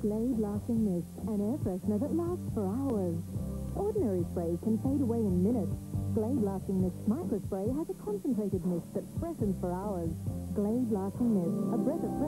Glade Lasting Mist, an air freshener that lasts for hours. Ordinary sprays can fade away in minutes. Glade Lasting Mist Micro Spray has a concentrated mist that freshens for hours. Glade Lasting Mist, a breath of fresh.